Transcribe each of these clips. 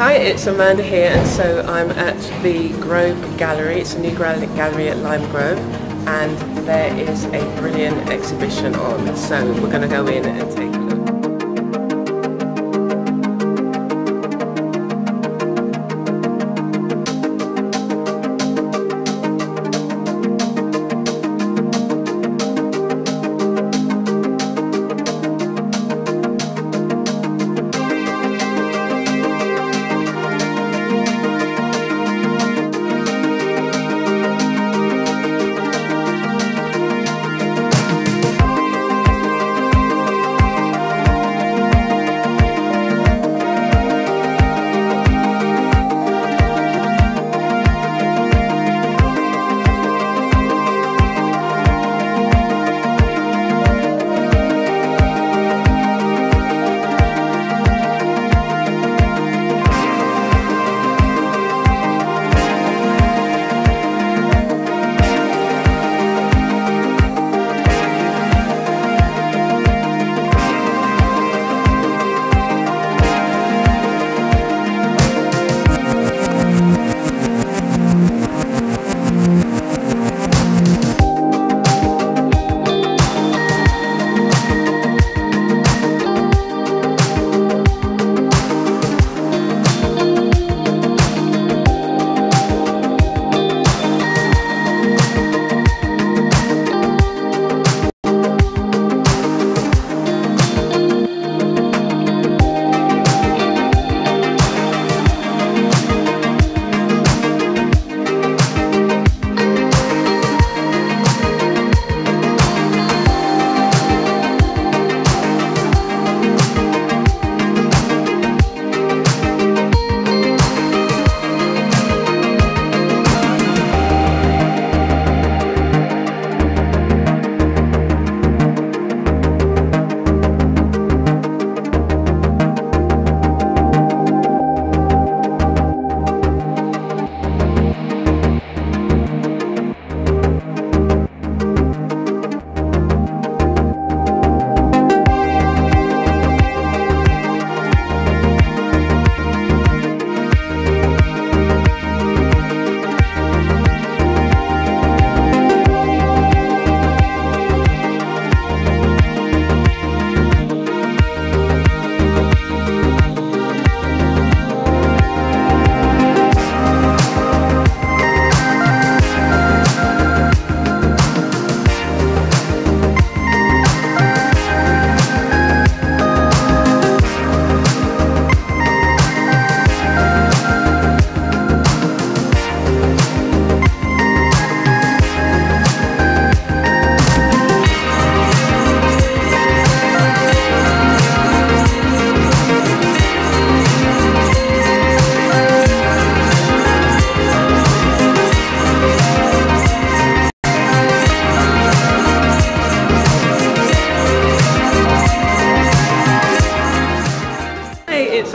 Hi, it's Amanda here, and so I'm at the Grove Gallery. It's a new gallery at Lime Grove, and there is a brilliant exhibition on. So we're going to go in and take a look.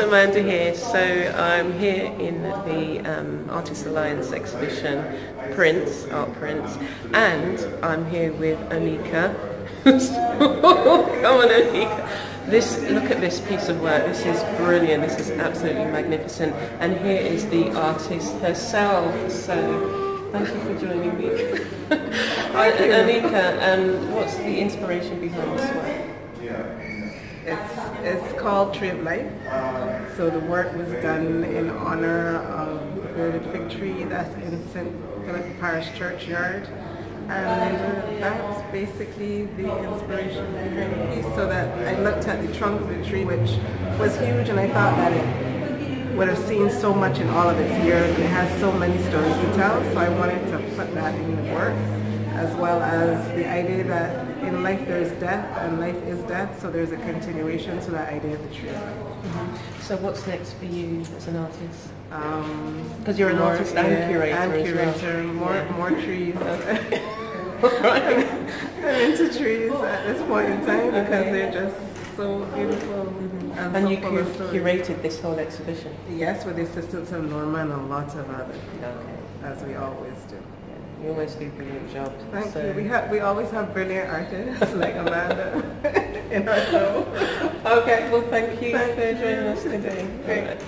Amanda here. So I'm here in the um, Artists Alliance exhibition, Prints, Art Prints, and I'm here with Oneka. Come on, Oneka. This, look at this piece of work. This is brilliant. This is absolutely magnificent. And here is the artist herself. So thank you for joining me. Oneka, um, what's the inspiration behind this work? It's, it's called Tree of Life. So the work was done in honor of the bearded fig tree that's in St. Philip Parish Churchyard. And that's basically the inspiration behind the piece. So that I looked at the trunk of the tree, which was huge, and I thought that it would have seen so much in all of its years, and it has so many stories to tell. So I wanted to put that in the work as well as the idea that in life there is death and life is death, so there's a continuation to that idea of the tree. Mm-hmm. So what's next for you as an artist? Because um, you're an artist and yeah, curator and as well. more Yeah. more trees. I'm into trees at this point in time because Okay. they're just so beautiful and, And so you cu- curated this whole exhibition. Yes, with the assistance of Norma and a lot of others, Okay. as we always do. You always do brilliant job. Thank so. you. We have we always have brilliant artists like Amanda in our show. Okay, well thank you Thank for joining us today. Great. All right.